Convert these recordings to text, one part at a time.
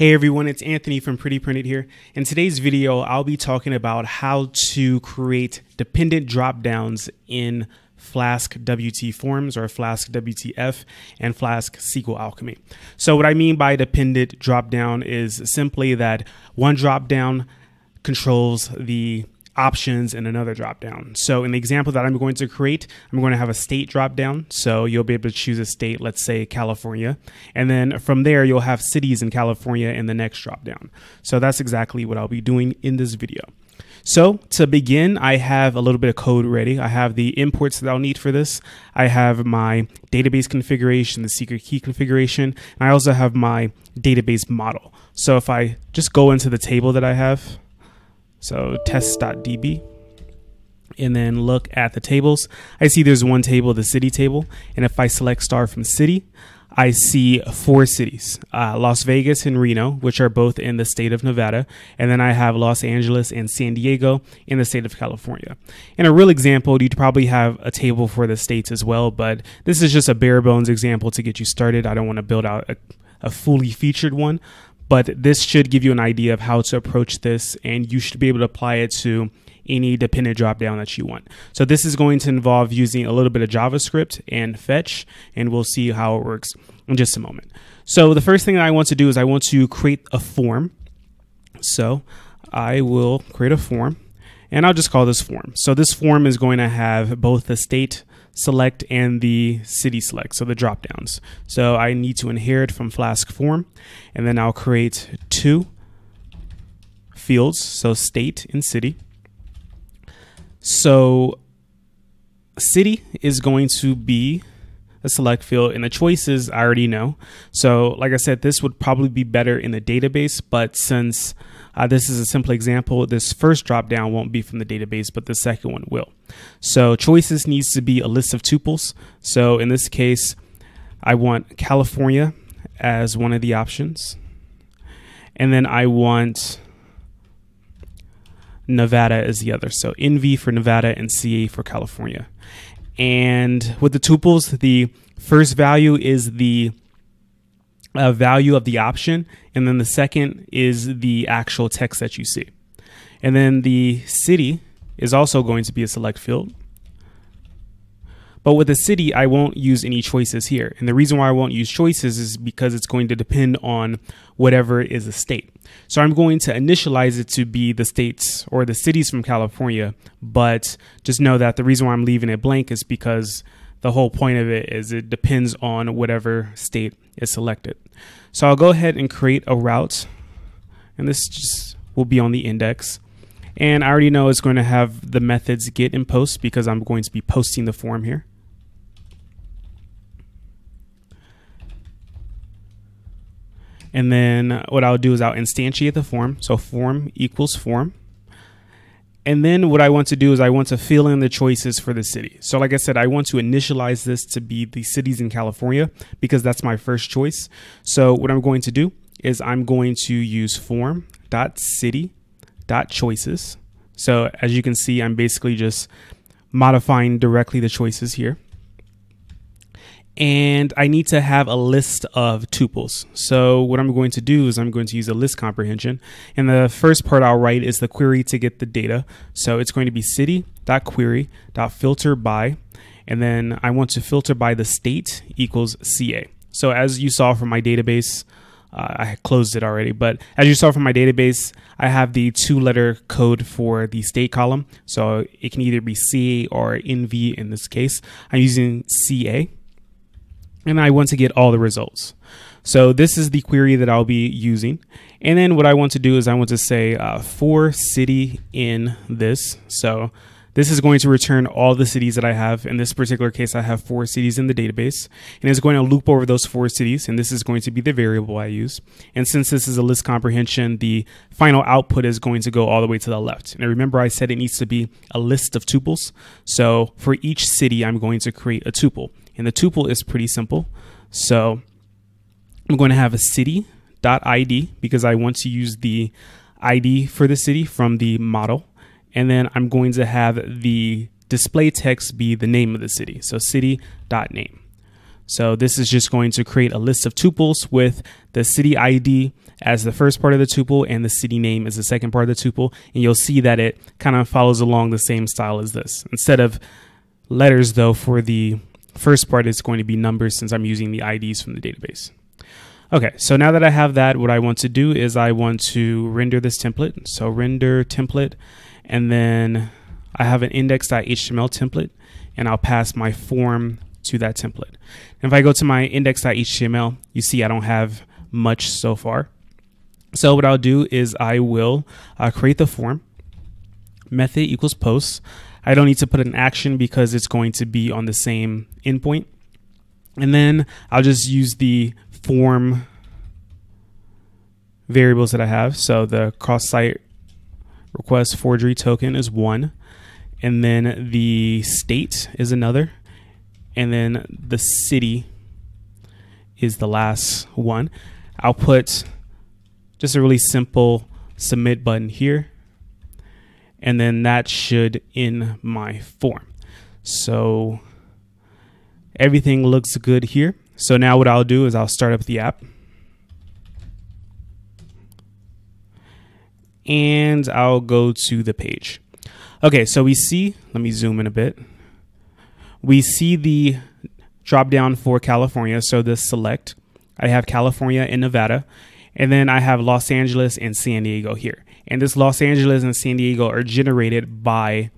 Hey everyone, it's Anthony from Pretty Printed here. In today's video, I'll be talking about how to create dependent drop downs in Flask WTForms or Flask WTF and Flask SQLAlchemy. So what I mean by dependent drop down is simply that one drop down controls the options and another drop down. So in the example that I'm going to create, I'm going to have a state drop down. So you'll be able to choose a state, let's say California. And then from there, you'll have cities in California in the next drop down. So that's exactly what I'll be doing in this video. So to begin, I have a little bit of code ready. I have the imports that I'll need for this. I have my database configuration, the secret key configuration, and I also have my database model. So if I just go into the table that I have, so test.db and then look at the tables. I see there's one table, the city table. And if I select star from city, I see four cities uh, Las Vegas and Reno, which are both in the state of Nevada. And then I have Los Angeles and San Diego in the state of California. In a real example, you'd probably have a table for the states as well, but this is just a bare bones example to get you started. I don't want to build out a, a fully featured one but this should give you an idea of how to approach this and you should be able to apply it to any dependent dropdown that you want. So this is going to involve using a little bit of JavaScript and fetch, and we'll see how it works in just a moment. So the first thing that I want to do is I want to create a form. So I will create a form and I'll just call this form. So this form is going to have both the state select and the city select, so the drop downs. So I need to inherit from Flask form, and then I'll create two fields, so state and city. So city is going to be a select field and the choices I already know. So like I said, this would probably be better in the database, but since uh, this is a simple example. This first drop down won't be from the database, but the second one will. So choices needs to be a list of tuples. So in this case, I want California as one of the options. And then I want Nevada as the other. So NV for Nevada and CA for California. And with the tuples, the first value is the uh, value of the option, and then the second is the actual text that you see. And then the city is also going to be a select field. But with a city, I won't use any choices here. And the reason why I won't use choices is because it's going to depend on whatever is a state. So I'm going to initialize it to be the states or the cities from California. But just know that the reason why I'm leaving it blank is because the whole point of it is it depends on whatever state is selected. So I'll go ahead and create a route, and this just will be on the index. And I already know it's going to have the methods get and post because I'm going to be posting the form here. And then what I'll do is I'll instantiate the form. So form equals form. And then what I want to do is I want to fill in the choices for the city. So like I said, I want to initialize this to be the cities in California because that's my first choice. So what I'm going to do is I'm going to use form.city.choices. So as you can see, I'm basically just modifying directly the choices here and I need to have a list of tuples. So what I'm going to do is I'm going to use a list comprehension. And the first part I'll write is the query to get the data. So it's going to be city.query.filter by, and then I want to filter by the state equals CA. So as you saw from my database, uh, I closed it already, but as you saw from my database, I have the two letter code for the state column. So it can either be CA or NV in this case. I'm using CA and I want to get all the results. So this is the query that I'll be using. And then what I want to do is I want to say uh, for city in this. So this is going to return all the cities that I have. In this particular case, I have four cities in the database and it's going to loop over those four cities. And this is going to be the variable I use. And since this is a list comprehension, the final output is going to go all the way to the left. And remember I said it needs to be a list of tuples. So for each city, I'm going to create a tuple. And the tuple is pretty simple. So I'm going to have a city.id because I want to use the ID for the city from the model. And then I'm going to have the display text be the name of the city. So city.name. So this is just going to create a list of tuples with the city ID as the first part of the tuple and the city name as the second part of the tuple. And you'll see that it kind of follows along the same style as this. Instead of letters though, for the first part, it's going to be numbers since I'm using the IDs from the database. Okay, so now that I have that, what I want to do is I want to render this template. So render template, and then I have an index.html template, and I'll pass my form to that template. If I go to my index.html, you see I don't have much so far. So what I'll do is I will uh, create the form, method equals post. I don't need to put an action because it's going to be on the same endpoint. And then I'll just use the form variables that I have. So the cross-site request forgery token is one, and then the state is another, and then the city is the last one. I'll put just a really simple submit button here, and then that should in my form. So everything looks good here. So now what I'll do is I'll start up the app. And I'll go to the page. Okay, so we see, let me zoom in a bit. We see the drop down for California. So this select, I have California and Nevada. And then I have Los Angeles and San Diego here. And this Los Angeles and San Diego are generated by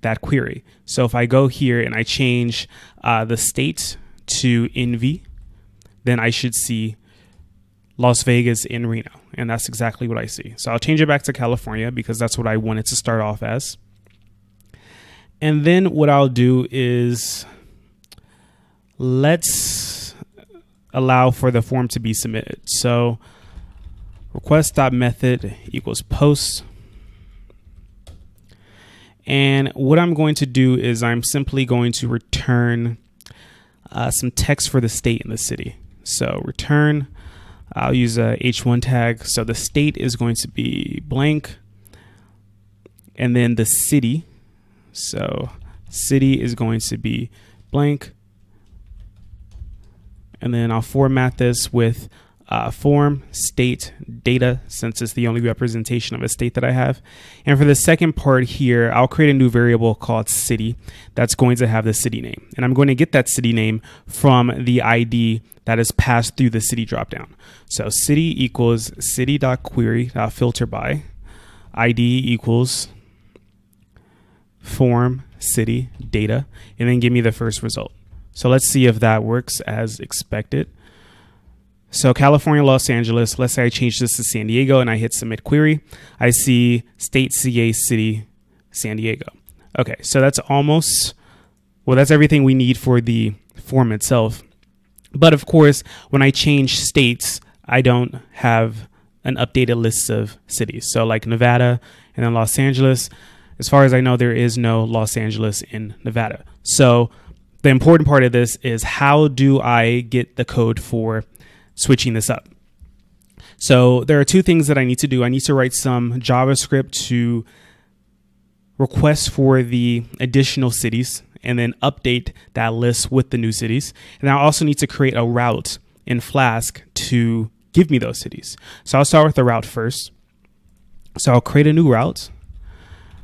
that query. So if I go here and I change uh, the state to NV, then I should see Las Vegas in Reno. And that's exactly what I see. So I'll change it back to California because that's what I wanted to start off as. And then what I'll do is let's allow for the form to be submitted. So request.method equals post. And what I'm going to do is I'm simply going to return uh, some text for the state and the city. So return, I'll use a h1 tag. So the state is going to be blank. And then the city, so city is going to be blank. And then I'll format this with uh, form, state, data, since it's the only representation of a state that I have. And for the second part here, I'll create a new variable called city that's going to have the city name. And I'm going to get that city name from the ID that is passed through the city dropdown. So city equals city.query.filter uh, by ID equals form city data, and then give me the first result. So let's see if that works as expected. So California, Los Angeles, let's say I change this to San Diego and I hit submit query. I see state, CA, city, San Diego. Okay, so that's almost, well, that's everything we need for the form itself. But of course, when I change states, I don't have an updated list of cities. So like Nevada and then Los Angeles, as far as I know, there is no Los Angeles in Nevada. So the important part of this is how do I get the code for switching this up. So there are two things that I need to do. I need to write some JavaScript to request for the additional cities and then update that list with the new cities. And I also need to create a route in Flask to give me those cities. So I'll start with the route first. So I'll create a new route.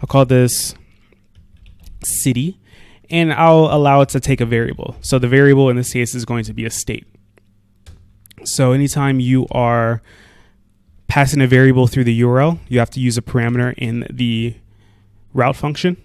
I'll call this city and I'll allow it to take a variable. So the variable in this case is going to be a state. So anytime you are passing a variable through the URL, you have to use a parameter in the route function.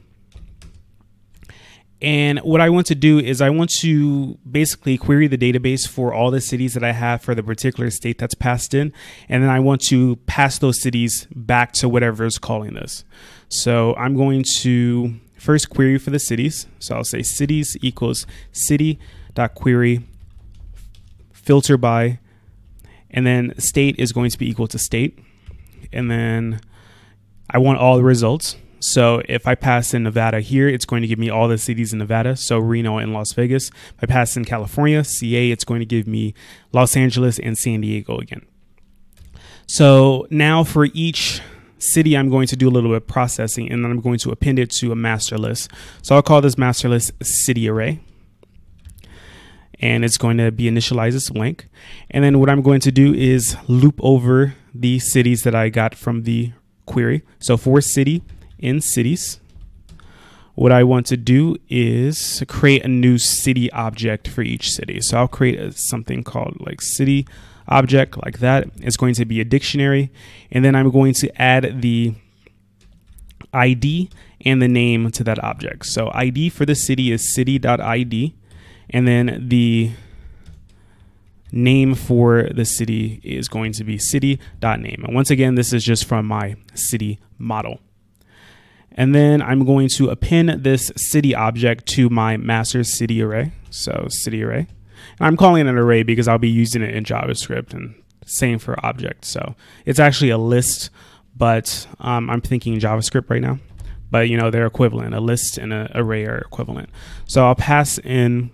And what I want to do is I want to basically query the database for all the cities that I have for the particular state that's passed in. And then I want to pass those cities back to whatever is calling this. So I'm going to first query for the cities. So I'll say cities equals city.query filter by and then state is going to be equal to state. And then I want all the results. So if I pass in Nevada here, it's going to give me all the cities in Nevada. So Reno and Las Vegas. If I pass in California, CA, it's going to give me Los Angeles and San Diego again. So now for each city, I'm going to do a little bit of processing and then I'm going to append it to a master list. So I'll call this master list city array. and it's going to be initialized as blank. And then what I'm going to do is loop over the cities that I got from the query. So for city in cities, what I want to do is create a new city object for each city. So I'll create a, something called like city object like that. It's going to be a dictionary. And then I'm going to add the ID and the name to that object. So ID for the city is city.id. And then the name for the city is going to be city.name. And once again, this is just from my city model. And then I'm going to append this city object to my master city array. So city array. And I'm calling it an array because I'll be using it in JavaScript and same for object. So it's actually a list, but um, I'm thinking JavaScript right now. But you know, they're equivalent. A list and an array are equivalent. So I'll pass in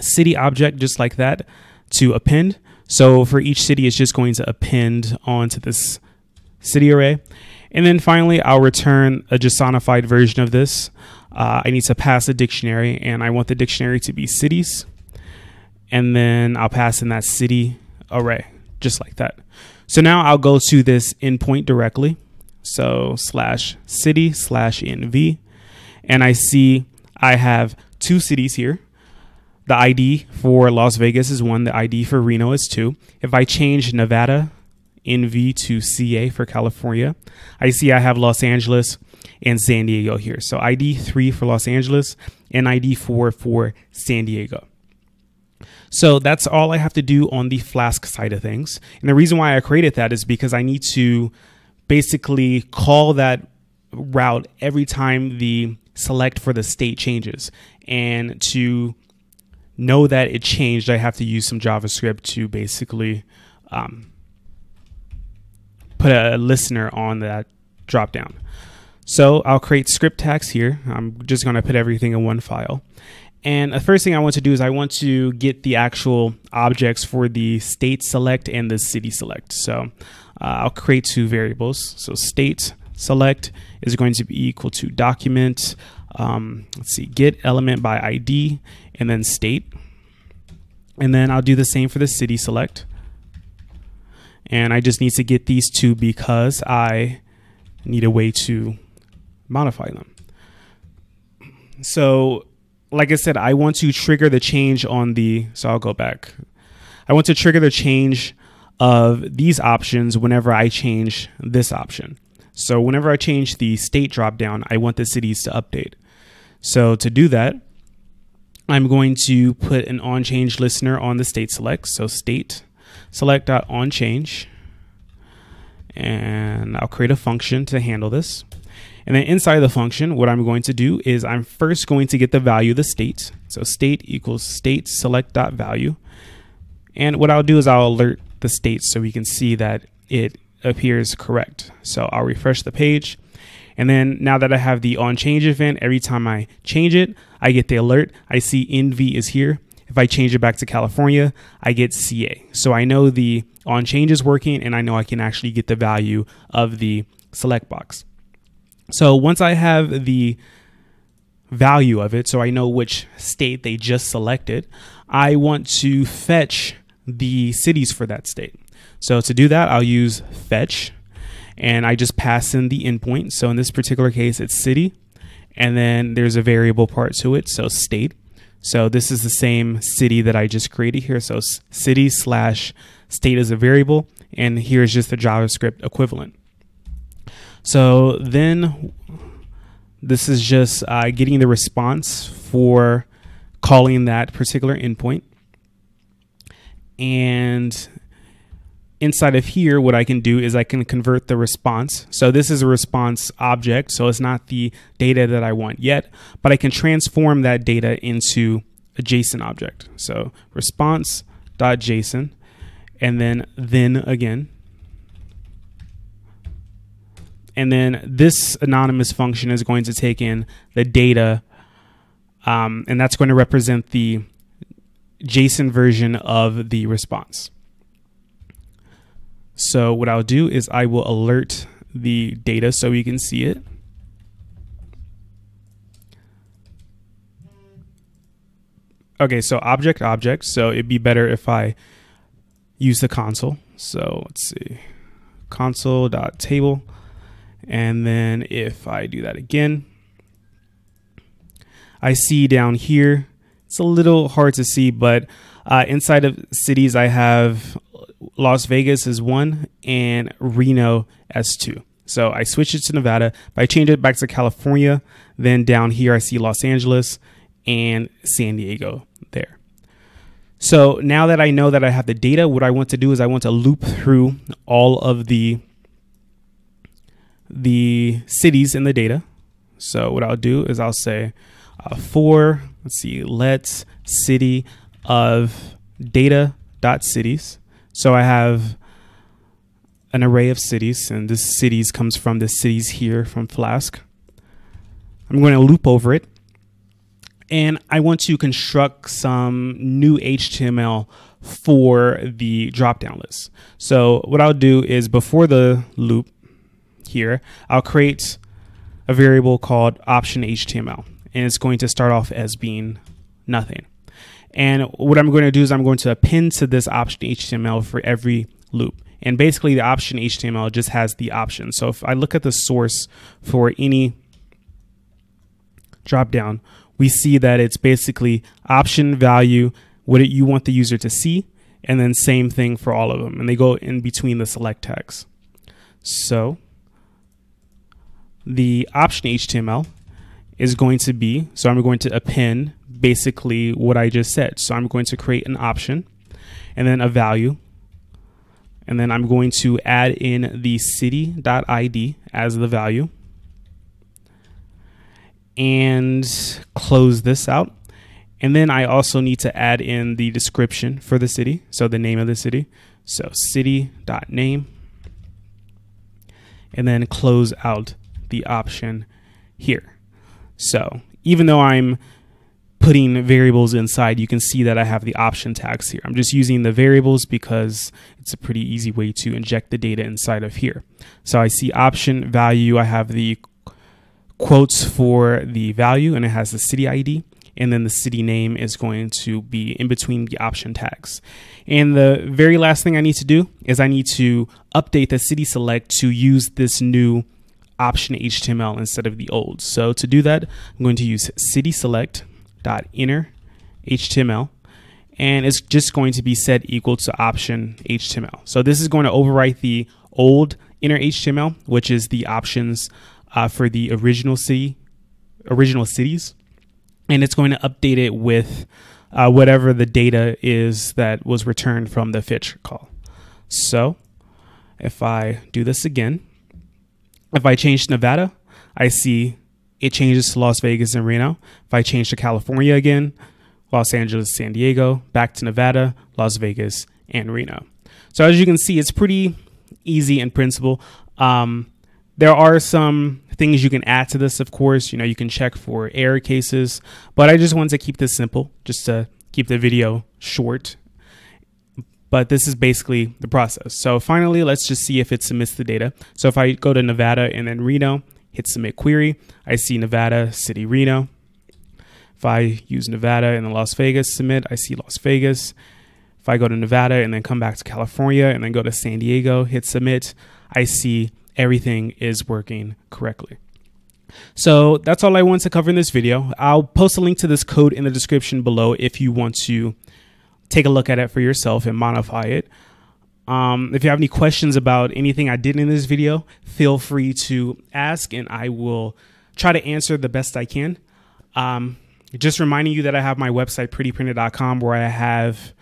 city object just like that to append. So for each city, it's just going to append onto this city array. And then finally, I'll return a JSONified version of this. Uh, I need to pass a dictionary, and I want the dictionary to be cities. And then I'll pass in that city array, just like that. So now I'll go to this endpoint directly. So slash city slash nv. And I see I have two cities here. The ID for Las Vegas is one, the ID for Reno is two. If I change Nevada NV to CA for California. I see I have Los Angeles and San Diego here. So ID 3 for Los Angeles and ID 4 for San Diego. So that's all I have to do on the Flask side of things. And the reason why I created that is because I need to basically call that route every time the select for the state changes. And to know that it changed, I have to use some JavaScript to basically um, put a listener on that drop down. So I'll create script tags here. I'm just going to put everything in one file. And the first thing I want to do is I want to get the actual objects for the state select and the city select. So uh, I'll create two variables. So state select is going to be equal to document, um, let's see, get element by ID and then state. And then I'll do the same for the city select and I just need to get these two because I need a way to modify them. So, like I said, I want to trigger the change on the, so I'll go back. I want to trigger the change of these options whenever I change this option. So whenever I change the state dropdown, I want the cities to update. So to do that, I'm going to put an on change listener on the state select. So state select on change and I'll create a function to handle this. And then inside the function, what I'm going to do is I'm first going to get the value of the state. So state equals state select dot value. And what I'll do is I'll alert the state so we can see that it appears correct. So I'll refresh the page. And then now that I have the on change event, every time I change it, I get the alert. I see NV is here. If I change it back to California, I get CA. So I know the on change is working and I know I can actually get the value of the select box. So once I have the value of it, so I know which state they just selected, I want to fetch the cities for that state. So to do that, I'll use fetch and I just pass in the endpoint. So in this particular case, it's city and then there's a variable part to it. So state. So this is the same city that I just created here. So city slash state is a variable, and here's just the JavaScript equivalent. So then this is just uh, getting the response for calling that particular endpoint. And inside of here, what I can do is I can convert the response. So this is a response object, so it's not the data that I want yet, but I can transform that data into a JSON object. So response.json, and then then again. And then this anonymous function is going to take in the data, um, and that's going to represent the JSON version of the response. So what I'll do is I will alert the data so we can see it. Okay, so object, object. So it'd be better if I use the console. So let's see, console.table. And then if I do that again, I see down here, it's a little hard to see, but uh, inside of cities, I have Las Vegas as one and Reno as two. So I switch it to Nevada. If I change it back to California, then down here I see Los Angeles and San Diego there. So now that I know that I have the data, what I want to do is I want to loop through all of the the cities in the data. So what I'll do is I'll say uh, for let's see, let's city of data dot cities. So I have an array of cities, and this cities comes from the cities here from Flask. I'm going to loop over it, and I want to construct some new HTML for the dropdown list. So what I'll do is before the loop here, I'll create a variable called option HTML, and it's going to start off as being nothing. And what I'm going to do is I'm going to append to this option HTML for every loop. And basically the option HTML just has the option. So if I look at the source for any dropdown, we see that it's basically option value, what you want the user to see, and then same thing for all of them. And they go in between the select tags. So the option HTML is going to be, so I'm going to append basically what I just said. So I'm going to create an option and then a value. And then I'm going to add in the city.id as the value and close this out. And then I also need to add in the description for the city. So the name of the city. So city.name and then close out the option here. So even though I'm putting variables inside, you can see that I have the option tags here. I'm just using the variables because it's a pretty easy way to inject the data inside of here. So I see option value, I have the quotes for the value and it has the city ID and then the city name is going to be in between the option tags. And the very last thing I need to do is I need to update the city select to use this new option HTML instead of the old. So to do that, I'm going to use city select dot inner HTML and it's just going to be set equal to option HTML. So this is going to overwrite the old inner HTML, which is the options uh, for the original city, original cities, and it's going to update it with uh, whatever the data is that was returned from the fetch call. So if I do this again, if I change Nevada, I see it changes to Las Vegas and Reno. If I change to California again, Los Angeles, San Diego, back to Nevada, Las Vegas, and Reno. So as you can see, it's pretty easy in principle. Um, there are some things you can add to this, of course. You know, you can check for error cases, but I just wanted to keep this simple, just to keep the video short but this is basically the process. So finally, let's just see if it submits the data. So if I go to Nevada and then Reno, hit submit query, I see Nevada, city Reno. If I use Nevada and then Las Vegas submit, I see Las Vegas. If I go to Nevada and then come back to California and then go to San Diego, hit submit, I see everything is working correctly. So that's all I want to cover in this video. I'll post a link to this code in the description below if you want to take a look at it for yourself and modify it. Um, if you have any questions about anything I did in this video, feel free to ask and I will try to answer the best I can. Um, just reminding you that I have my website, prettyprinted.com, where I have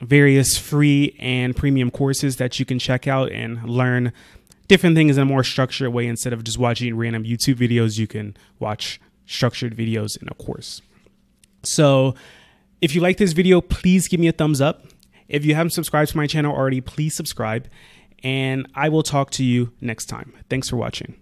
various free and premium courses that you can check out and learn different things in a more structured way instead of just watching random YouTube videos. You can watch structured videos in a course. So, if you like this video, please give me a thumbs up. If you haven't subscribed to my channel already, please subscribe. And I will talk to you next time. Thanks for watching.